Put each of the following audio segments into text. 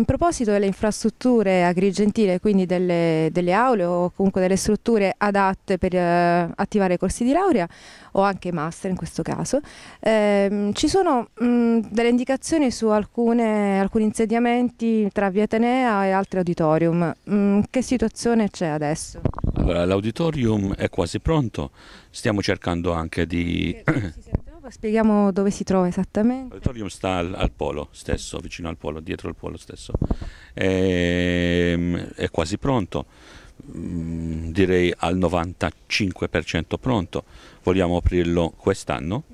in proposito delle infrastrutture agrigentine, quindi delle, delle, aule o comunque delle strutture adatte per uh, attivare corsi di laurea o anche master in questo caso, eh, ci sono mh, delle indicazioni su alcune, alcuni insediamenti tra Via Atenea e altri auditorium. Mh, che situazione c'è adesso? Allora, l'auditorium è quasi pronto, stiamo cercando anche di... Spieghiamo dove si trova esattamente. L'auditorium sta al, al, polo stesso, vicino al polo, dietro al polo stesso. È, ehm, è quasi pronto, mm, direi al 95% pronto. Vogliamo aprirlo quest'anno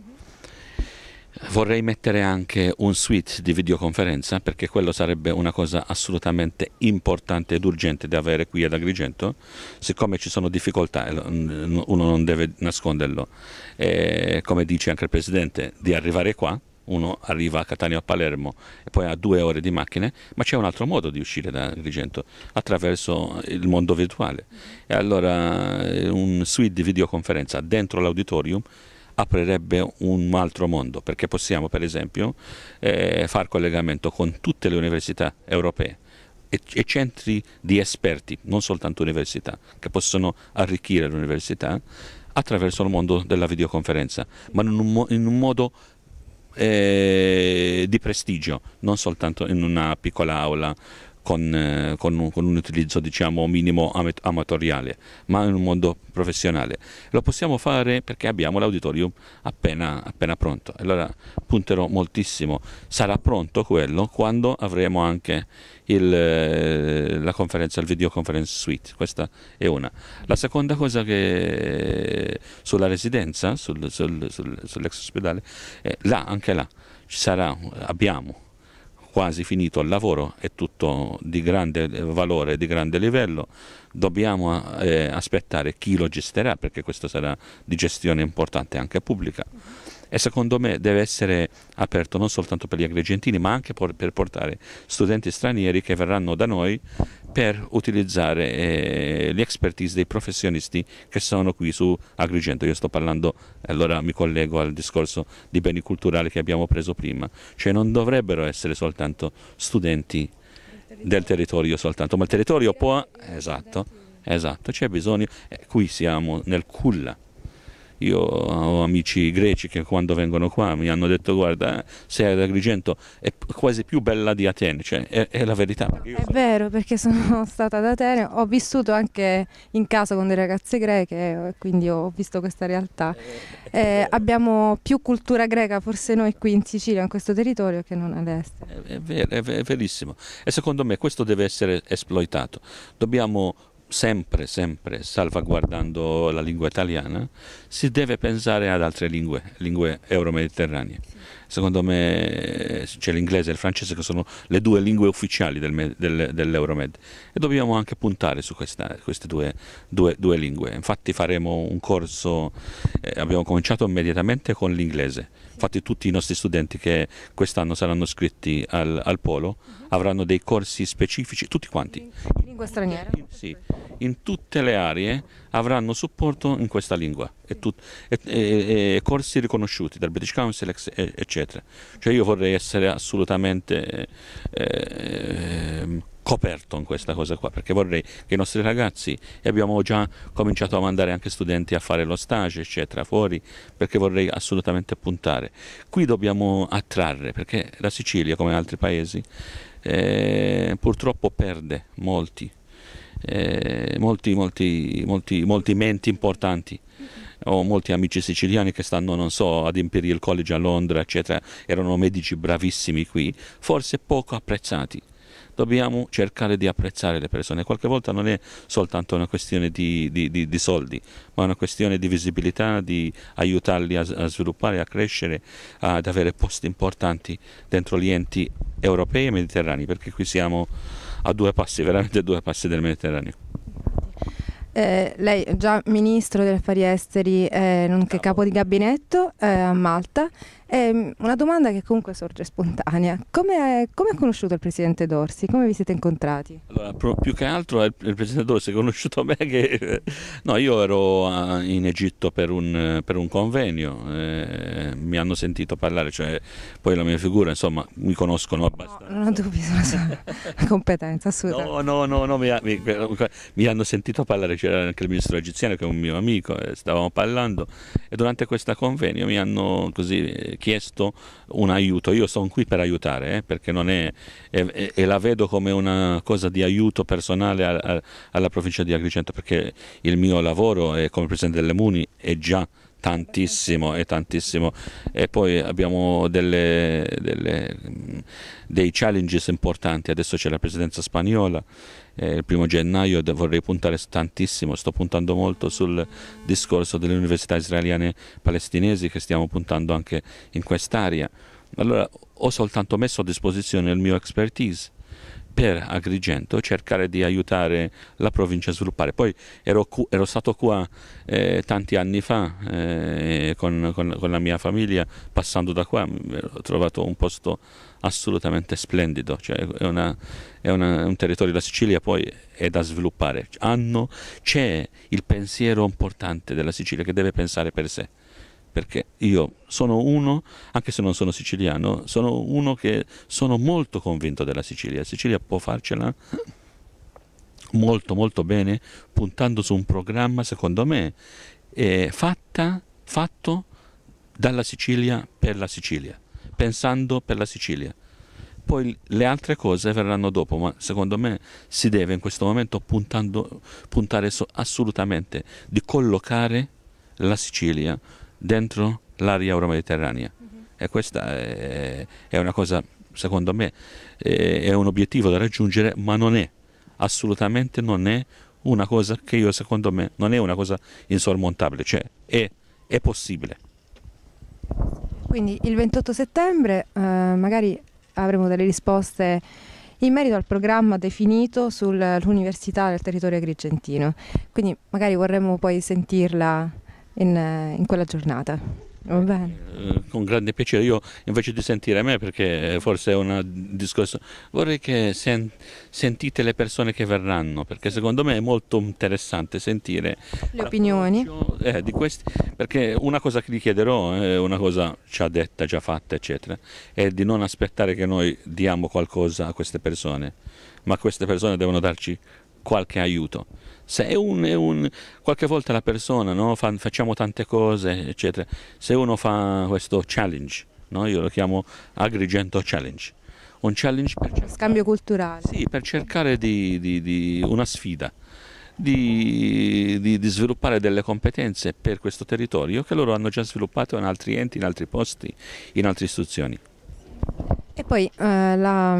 Vorrei mettere anche un suite di videoconferenza perché quello sarebbe una cosa assolutamente importante ed urgente da avere qui ad Agrigento, siccome ci sono difficoltà, uno non deve nasconderlo, e, come dice anche il Presidente, di arrivare qua, uno arriva a Catania o a Palermo e poi ha due ore di macchine, ma c'è un altro modo di uscire da Agrigento, attraverso il mondo virtuale. E allora un suite di videoconferenza dentro l'auditorium aprirebbe un altro mondo, perché possiamo per esempio eh, fare collegamento con tutte le università europee e, e, centri di esperti, non soltanto università, che possono arricchire l'università attraverso il mondo della videoconferenza, ma in un, in un modo eh, di prestigio, non soltanto in una piccola aula con, eh, con, un, con, un, utilizzo diciamo minimo amatoriale, ma in un mondo professionale. Lo possiamo fare perché abbiamo l'auditorium appena, appena pronto. Allora punterò moltissimo. Sarà pronto quello quando avremo anche il, eh, la conferenza, il video conference suite. Questa è una. La seconda cosa che sulla residenza, sul, sul, sul, sull'ex ospedale, eh, là, anche là, sarà, abbiamo quasi finito il lavoro, è tutto di grande valore, di grande livello, dobbiamo eh, aspettare chi lo gestirà perché questo sarà di gestione importante anche pubblica e secondo me deve essere aperto non soltanto per gli agrigentini ma anche per portare studenti stranieri che verranno da noi per utilizzare eh, l'expertise dei professionisti che sono qui su Agrigento. Io sto parlando, allora mi collego al discorso di beni culturali che abbiamo preso prima, cioè non dovrebbero essere soltanto studenti del territorio soltanto, ma il territorio può, esatto, esatto, c'è bisogno, eh, qui siamo nel culla io ho amici greci che quando vengono qua mi hanno detto guarda, sei ad Agrigento è quasi più bella di Atene, cioè è, è la verità. È vero perché sono stata ad Atene, ho vissuto anche in casa con delle ragazze greche, quindi ho visto questa realtà. Eh, eh, abbiamo più cultura greca forse noi qui in Sicilia, in questo territorio, che non all'estero. È, vero, è verissimo e secondo me questo deve essere esploitato. Dobbiamo sempre, sempre salvaguardando la lingua italiana, si deve pensare ad altre lingue, lingue euro-mediterranee. Secondo me c'è l'inglese e il francese che sono le due lingue ufficiali del, del, dell'Euromed e dobbiamo anche puntare su questa, queste due, due, due, lingue. Infatti faremo un corso, eh, abbiamo cominciato immediatamente con l'inglese, infatti tutti i nostri studenti che quest'anno saranno iscritti al, al Polo avranno dei corsi specifici, tutti quanti. In lingua straniera? Sì, in tutte le aree avranno supporto in questa lingua e, tut, e, e, e corsi riconosciuti dal British Council eccetera. Cioè io vorrei essere assolutamente eh, coperto in questa cosa qua perché vorrei che i nostri ragazzi e abbiamo già cominciato a mandare anche studenti a fare lo stage eccetera fuori perché vorrei assolutamente puntare qui dobbiamo attrarre perché la Sicilia come altri paesi eh, purtroppo perde molti eh, molti, molti, molti, molti menti importanti ho molti amici siciliani che stanno, non so, ad Imperial College a Londra, eccetera, erano medici bravissimi qui, forse poco apprezzati. Dobbiamo cercare di apprezzare le persone. Qualche volta non è soltanto una questione di, di, di, di soldi, ma una questione di visibilità, di aiutarli a, a sviluppare, a crescere, ad avere posti importanti dentro gli enti europei e mediterranei, perché qui siamo a due passi, veramente a due passi del Mediterraneo. Eh, lei è già ministro degli affari esteri, eh, nonché capo di gabinetto eh, a Malta E una domanda che comunque sorge spontanea. Come ha conosciuto il Presidente Dorsi? Come vi siete incontrati? Allora, più che altro il, il Presidente Dorsi ha conosciuto me che... No, io ero in Egitto per un, per un convegno, eh, mi hanno sentito parlare, cioè poi la mia figura, insomma, mi conoscono abbastanza. No, non ho dubbi sulla sua competenza, assolutamente. No, no, no, no mi, mi, mi, hanno sentito parlare, c'era anche il ministro egiziano che è un mio amico, eh, stavamo parlando e durante questo convegno mi hanno così chiesto un aiuto, io sono qui per aiutare, eh, perché non è, e la vedo come una cosa di aiuto personale a, a, alla provincia di Agrigento, perché il mio lavoro è, come Presidente delle Muni è già tantissimo e tantissimo. E poi abbiamo delle, delle, dei challenges importanti. Adesso c'è la presidenza spagnola eh, il primo gennaio vorrei puntare tantissimo sto puntando molto sul discorso delle università israeliane palestinesi che stiamo puntando anche in quest'area. Allora ho soltanto messo a disposizione il mio expertise per Agrigento cercare di aiutare la provincia a sviluppare. Poi ero, ero stato qua eh, tanti anni fa eh, con, con, con, la mia famiglia, passando da qua, ho trovato un posto assolutamente splendido, cioè è, una, è, una, un territorio della Sicilia poi è da sviluppare. C'è il pensiero importante della Sicilia che deve pensare per sé perché io sono uno, anche se non sono siciliano, sono uno che sono molto convinto della Sicilia. La Sicilia può farcela molto molto bene puntando su un programma, secondo me, eh, fatta, fatto dalla Sicilia per la Sicilia, pensando per la Sicilia. Poi le altre cose verranno dopo, ma secondo me si deve in questo momento puntando, puntare assolutamente di collocare la Sicilia dentro l'area euromediterranea. Uh-huh. E questa è, è, una cosa, secondo me, è, è, un obiettivo da raggiungere, ma non è, assolutamente non è una cosa che io, secondo me, non è una cosa insormontabile, cioè è, è possibile. Quindi il 28 settembre eh, magari avremo delle risposte in merito al programma definito sull'Università del territorio agrigentino. Quindi magari vorremmo poi sentirla in, in quella giornata. Va bene. Eh, con grande piacere, io invece di sentire me, perché forse è un discorso, vorrei che sen- sentite le persone che verranno, perché secondo me è molto interessante sentire le opinioni eh, di questi, perché una cosa che vi chiederò, è eh, una cosa già detta, già fatta, eccetera, è di non aspettare che noi diamo qualcosa a queste persone, ma queste persone devono darci qualche aiuto. Se è un, è un, qualche volta la persona, no? Fa, facciamo tante cose, eccetera. Se uno fa questo challenge, no? io lo chiamo Agrigento Challenge, un challenge per cercare, scambio culturale. Sì, per cercare di, di, di una sfida. Di, di, di, sviluppare delle competenze per questo territorio che loro hanno già sviluppato in altri enti, in altri posti, in altre istituzioni. E poi eh, la,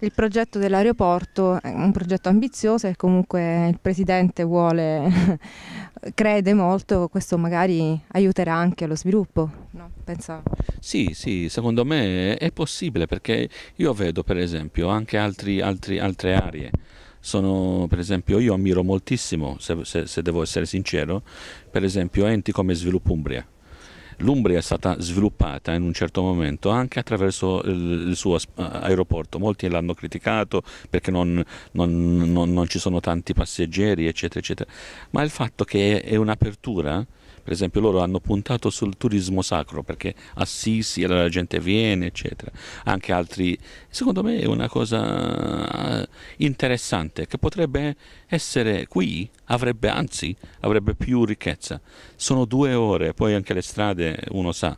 il progetto dell'aeroporto è un progetto ambizioso e comunque il Presidente vuole, crede molto, questo magari aiuterà anche allo sviluppo. No? Pensa... Sì, sì, secondo me è possibile perché io vedo per esempio anche altri, altri, altre aree. Sono, per esempio, io ammiro moltissimo, se, se, se devo essere sincero, per esempio enti come Sviluppo Umbria l'Umbria è stata sviluppata in un certo momento anche attraverso il, suo aeroporto. Molti l'hanno criticato perché non, non, non, non, ci sono tanti passeggeri, eccetera, eccetera. Ma il fatto che è un'apertura per esempio loro hanno puntato sul turismo sacro perché Assisi la gente viene eccetera. Anche altri secondo me è una cosa eh, interessante che potrebbe essere qui avrebbe anzi avrebbe più ricchezza. Sono due ore poi anche le strade uno sa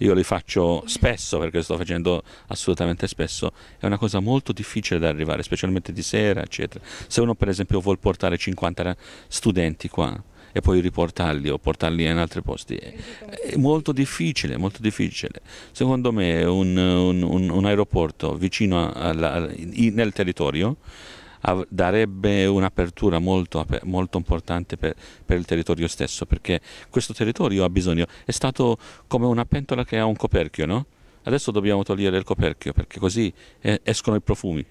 io li faccio spesso perché sto facendo assolutamente spesso, è una cosa molto difficile da arrivare, specialmente di sera, eccetera. Se uno per esempio vuole portare 50 studenti qua, e poi riportarli o portarli in altri posti. È molto difficile, molto difficile. Secondo me un, un, un aeroporto vicino alla, nel territorio darebbe un'apertura molto, molto importante per, per, il territorio stesso, perché questo territorio ha bisogno, è stato come una pentola che ha un coperchio, no? Adesso dobbiamo togliere il coperchio perché così escono i profumi.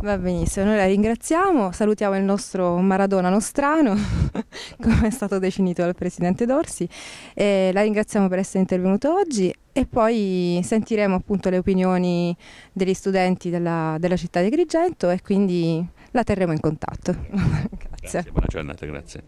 Va benissimo, noi la ringraziamo, salutiamo il nostro Maradona nostrano, come è stato definito dal Presidente Dorsi, la ringraziamo per essere intervenuto oggi e poi sentiremo appunto le opinioni degli studenti della, della città di Agrigento e quindi la terremo in contatto. grazie. grazie. Buona giornata, grazie.